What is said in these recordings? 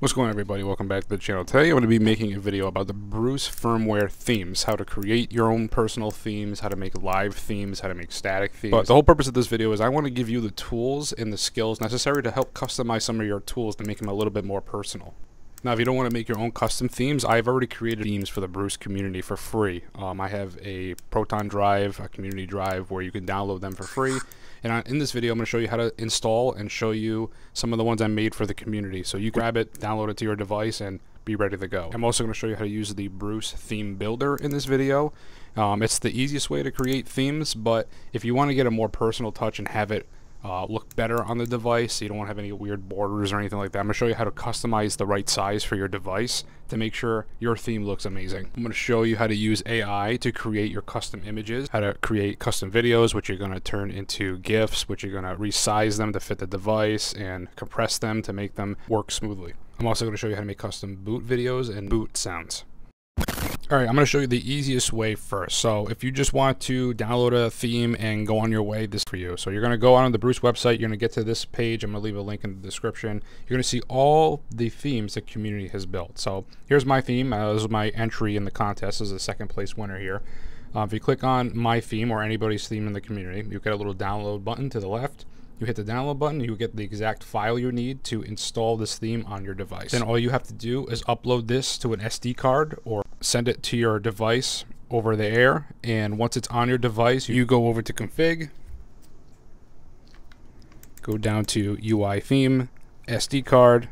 What's going on everybody? Welcome back to the channel. Today I'm going to be making a video about the Bruce firmware themes, how to create your own personal themes, how to make live themes, how to make static themes. But the whole purpose of this video is I want to give you the tools and the skills necessary to help customize some of your tools to make them a little bit more personal. Now, if you don't want to make your own custom themes, I've already created themes for the Bruce community for free. Um, I have a Proton drive, a community drive, where you can download them for free. And in this video, I'm going to show you how to install and show you some of the ones I made for the community. So you grab it, download it to your device, and be ready to go. I'm also going to show you how to use the Bruce theme builder in this video. Um, it's the easiest way to create themes, but if you want to get a more personal touch and have it uh, look better on the device. You don't want to have any weird borders or anything like that. I'm going to show you how to customize the right size for your device to make sure your theme looks amazing. I'm going to show you how to use AI to create your custom images, how to create custom videos, which you're going to turn into GIFs, which you're going to resize them to fit the device and compress them to make them work smoothly. I'm also going to show you how to make custom boot videos and boot sounds. All right, I'm going to show you the easiest way first. So if you just want to download a theme and go on your way, this for you. So you're going to go on the Bruce website. You're going to get to this page. I'm going to leave a link in the description. You're going to see all the themes the community has built. So here's my theme. Uh, this is my entry in the contest. This is a second place winner here. Uh, if you click on my theme or anybody's theme in the community, you get a little download button to the left. You hit the download button, you get the exact file you need to install this theme on your device. Then all you have to do is upload this to an SD card or send it to your device over the air. And once it's on your device, you go over to config, go down to UI theme, SD card,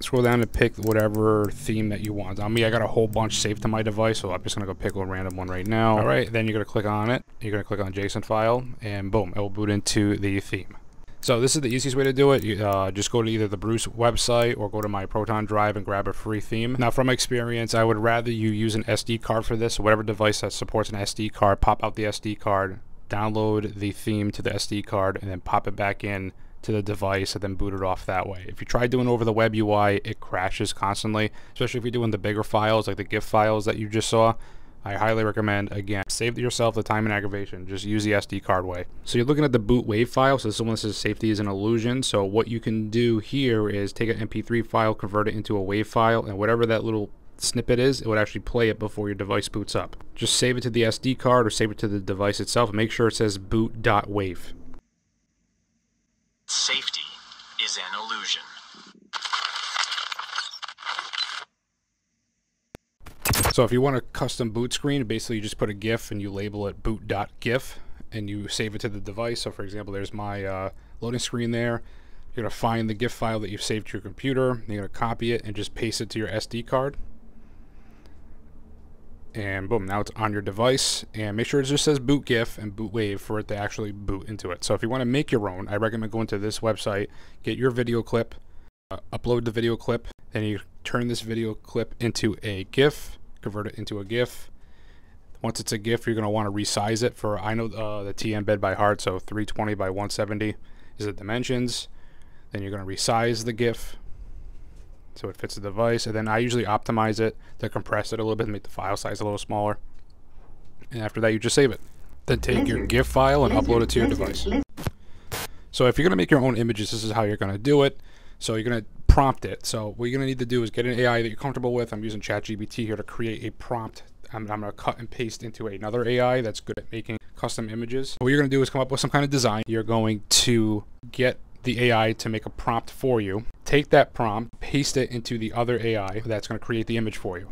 scroll down and pick whatever theme that you want. On me, I got a whole bunch saved to my device, so I'm just gonna go pick a random one right now. All right, then you're gonna click on it. You're gonna click on JSON file, and boom, it will boot into the theme. So this is the easiest way to do it. You, uh, just go to either the Bruce website or go to my Proton Drive and grab a free theme. Now from experience, I would rather you use an SD card for this. whatever device that supports an SD card, pop out the SD card, download the theme to the SD card, and then pop it back in to the device and then boot it off that way. If you try doing over the web UI, it crashes constantly, especially if you're doing the bigger files like the GIF files that you just saw. I highly recommend, again, save yourself the time and aggravation. Just use the SD card way. So you're looking at the boot wave file. So this one says safety is an illusion. So what you can do here is take an MP3 file, convert it into a wave file, and whatever that little snippet is, it would actually play it before your device boots up. Just save it to the SD card or save it to the device itself and make sure it says boot.wave. Safety is an illusion. So if you want a custom boot screen, basically you just put a GIF and you label it boot.gif and you save it to the device. So for example, there's my uh, loading screen there. You're going to find the GIF file that you've saved to your computer. You're going to copy it and just paste it to your SD card. And boom, now it's on your device. And make sure it just says boot GIF and boot wave for it to actually boot into it. So if you want to make your own, I recommend going to this website, get your video clip, uh, upload the video clip, then you turn this video clip into a GIF convert it into a GIF. Once it's a GIF, you're going to want to resize it for, I know uh, the T-Embed by heart, so 320 by 170 is the dimensions. Then you're going to resize the GIF so it fits the device. And then I usually optimize it to compress it a little bit, and make the file size a little smaller. And after that, you just save it. Then take your GIF file and upload it to your device. So if you're going to make your own images, this is how you're going to do it. So you're going to prompt it. So what you're going to need to do is get an AI that you're comfortable with. I'm using ChatGPT here to create a prompt. I'm, I'm going to cut and paste into another AI that's good at making custom images. What you're going to do is come up with some kind of design. You're going to get the AI to make a prompt for you. Take that prompt, paste it into the other AI that's going to create the image for you.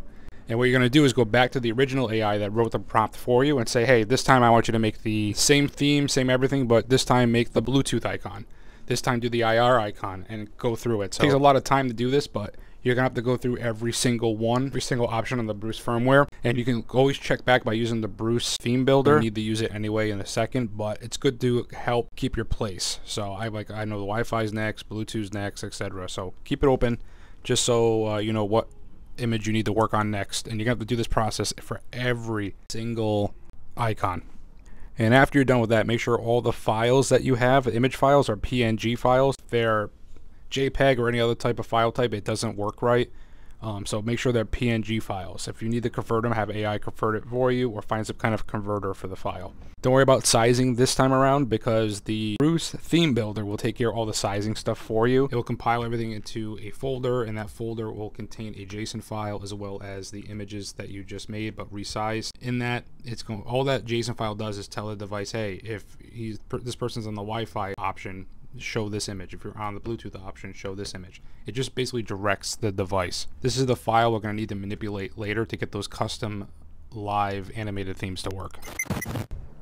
And what you're going to do is go back to the original AI that wrote the prompt for you and say, hey, this time I want you to make the same theme, same everything, but this time make the Bluetooth icon. This time do the IR icon and go through it. So it takes a lot of time to do this, but you're gonna have to go through every single one, every single option on the Bruce firmware, and you can always check back by using the Bruce theme builder. You need to use it anyway in a second, but it's good to help keep your place. So I like I know the Wi-Fi's next, Bluetooth's next, etc. So keep it open, just so uh, you know what image you need to work on next, and you're gonna have to do this process for every single icon. And after you're done with that, make sure all the files that you have, image files, are PNG files. They're JPEG or any other type of file type, it doesn't work right. Um, so make sure they're PNG files. If you need to convert them, have AI convert it for you or find some kind of converter for the file. Don't worry about sizing this time around because the Bruce theme builder will take care of all the sizing stuff for you. It will compile everything into a folder and that folder will contain a JSON file as well as the images that you just made but resized. In that, it's going all that JSON file does is tell the device, hey, if he's this person's on the Wi-Fi option, show this image. If you're on the Bluetooth option, show this image. It just basically directs the device. This is the file we're going to need to manipulate later to get those custom live animated themes to work.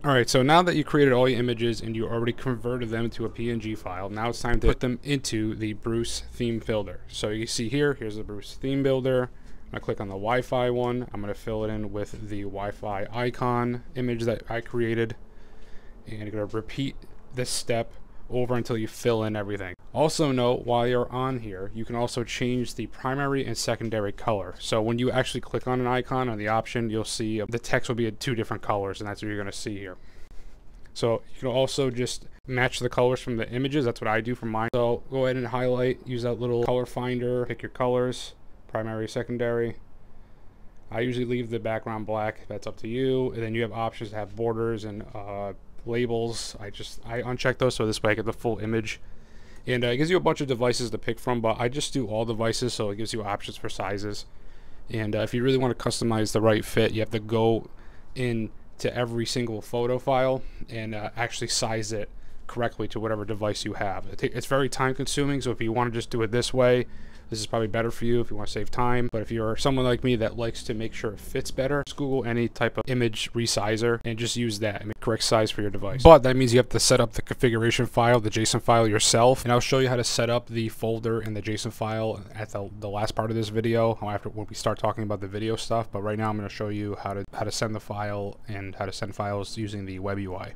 Alright, so now that you created all your images and you already converted them to a PNG file, now it's time to put them into the Bruce theme builder. So you see here, here's the Bruce theme builder. I'm gonna click on the Wi-Fi one. I'm going to fill it in with the Wi-Fi icon image that I created. And I'm going to repeat this step over until you fill in everything. Also note, while you're on here, you can also change the primary and secondary color. So when you actually click on an icon on the option, you'll see uh, the text will be in two different colors, and that's what you're going to see here. So you can also just match the colors from the images. That's what I do for mine. So go ahead and highlight, use that little color finder, pick your colors, primary, secondary. I usually leave the background black. That's up to you. And then you have options to have borders and uh, labels. I just I uncheck those so this way I get the full image. And uh, it gives you a bunch of devices to pick from, but I just do all devices so it gives you options for sizes. And uh, if you really want to customize the right fit, you have to go in to every single photo file and uh, actually size it correctly to whatever device you have. It's very time consuming, so if you want to just do it this way, this is probably better for you if you want to save time. But if you're someone like me that likes to make sure it fits better, just Google any type of image resizer and just use that and make correct size for your device. But that means you have to set up the configuration file, the JSON file yourself. And I'll show you how to set up the folder and the JSON file at the, the last part of this video after when we start talking about the video stuff. But right now I'm going to show you how to how to send the file and how to send files using the web UI.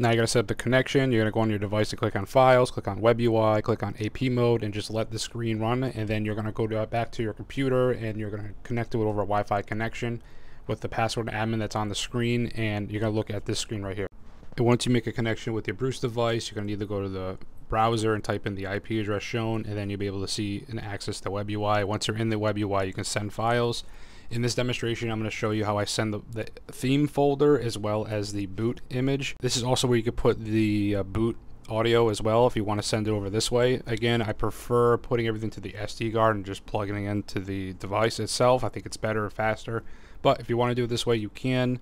Now you're to set up the connection. You're to go on your device and click on Files, click on Web UI, click on AP mode, and just let the screen run. And then you're to go to, uh, back to your computer and you're going to connect to it over a Wi-Fi connection with the password admin that's on the screen. And you're to look at this screen right here. And once you make a connection with your Bruce device, you're to need to go to the browser and type in the IP address shown, and then you'll be able to see and access the Web UI. Once you're in the Web UI, you can send files in this demonstration, I'm going to show you how I send the, the, theme folder as well as the boot image. This is also where you could put the uh, boot audio as well if you want to send it over this way. Again, I prefer putting everything to the SD card and just plugging it into the device itself. I think it's better, and faster. But if you want to do it this way, you can.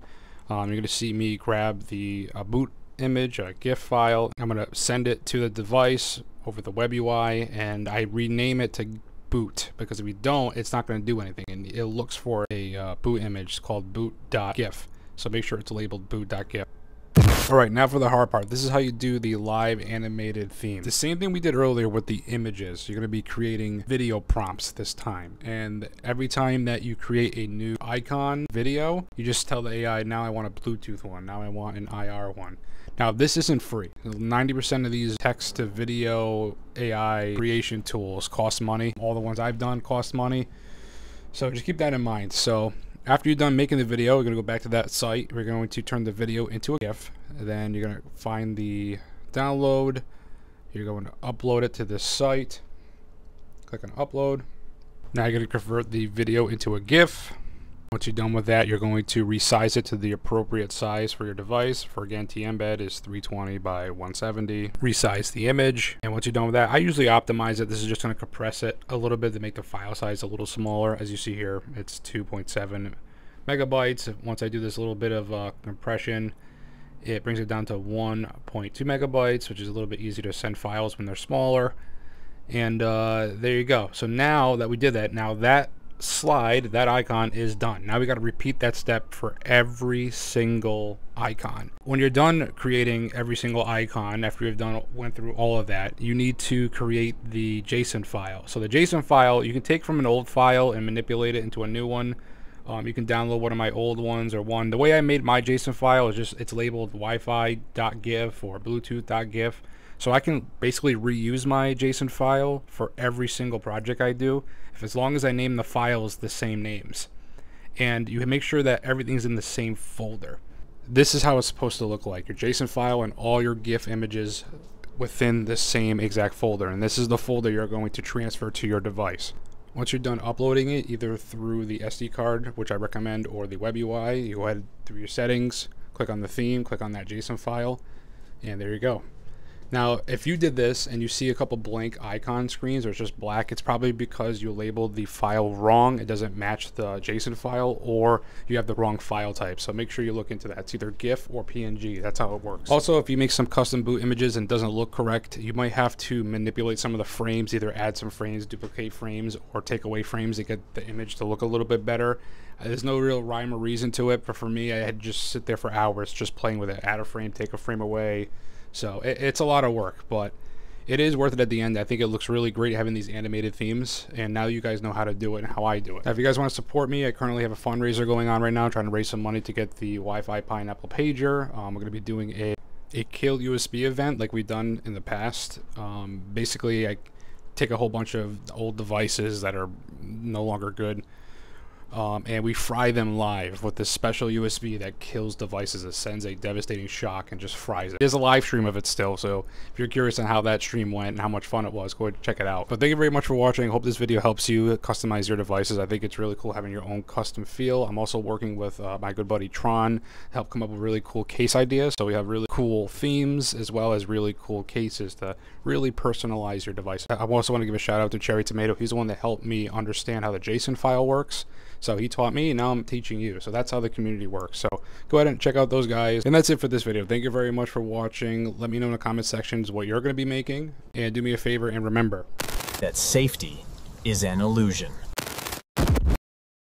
Um, you're going to see me grab the uh, boot image, a GIF file. I'm going to send it to the device over the web UI and I rename it to boot because if we don't it's not going to do anything and it looks for a uh, boot image called boot.gif so make sure it's labeled boot.gif Alright, now for the hard part. This is how you do the live animated theme. The same thing we did earlier with the images. You're going to be creating video prompts this time. And every time that you create a new icon video, you just tell the AI, now I want a Bluetooth one, now I want an IR one. Now, this isn't free. 90% of these text to video AI creation tools cost money. All the ones I've done cost money. So just keep that in mind. So after you're done making the video, we're going to go back to that site. We're going to turn the video into a GIF. Then you're going to find the download. You're going to upload it to this site. Click on upload. Now you're going to convert the video into a GIF. Once you're done with that, you're going to resize it to the appropriate size for your device. For again, T-Embed is 320 by 170. Resize the image. And once you're done with that, I usually optimize it. This is just going to compress it a little bit to make the file size a little smaller. As you see here, it's 2.7 megabytes. Once I do this little bit of uh, compression, it brings it down to 1.2 megabytes, which is a little bit easier to send files when they're smaller. And uh, there you go. So now that we did that, now that slide, that icon is done. Now we got to repeat that step for every single icon. When you're done creating every single icon, after you've done went through all of that, you need to create the JSON file. So the JSON file, you can take from an old file and manipulate it into a new one. Um, you can download one of my old ones or one. The way I made my JSON file is just, it's labeled wi-fi.gif or bluetooth.gif. So I can basically reuse my JSON file for every single project I do, if as long as I name the files the same names. And you make sure that everything's in the same folder. This is how it's supposed to look like. Your JSON file and all your GIF images within the same exact folder. And this is the folder you're going to transfer to your device. Once you're done uploading it, either through the SD card, which I recommend, or the web UI, you go ahead through your settings, click on the theme, click on that JSON file, and there you go. Now, if you did this and you see a couple blank icon screens or it's just black, it's probably because you labeled the file wrong. It doesn't match the JSON file or you have the wrong file type. So make sure you look into that. It's either GIF or PNG. That's how it works. Also, if you make some custom boot images and doesn't look correct, you might have to manipulate some of the frames, either add some frames, duplicate frames, or take away frames to get the image to look a little bit better. Uh, there's no real rhyme or reason to it, but for me, I had just sit there for hours just playing with it. Add a frame, take a frame away, so it, it's a lot of work, but it is worth it at the end. I think it looks really great having these animated themes, and now you guys know how to do it and how I do it. Now, if you guys want to support me, I currently have a fundraiser going on right now, trying to raise some money to get the Wi-Fi Pineapple pager. Um, we're going to be doing a a kill USB event like we've done in the past. Um, basically, I take a whole bunch of old devices that are no longer good um, and we fry them live with this special USB that kills devices. It sends a devastating shock and just fries it. There's a live stream of it still, so if you're curious on how that stream went and how much fun it was, go ahead and check it out. But thank you very much for watching. Hope this video helps you customize your devices. I think it's really cool having your own custom feel. I'm also working with uh, my good buddy Tron to help come up with really cool case ideas. So we have really cool themes as well as really cool cases to really personalize your device. I also want to give a shout out to Cherry Tomato. He's the one that helped me understand how the JSON file works. So he taught me, and now I'm teaching you. So that's how the community works. So go ahead and check out those guys. And that's it for this video. Thank you very much for watching. Let me know in the comment sections what you're going to be making. And do me a favor and remember that safety is an illusion.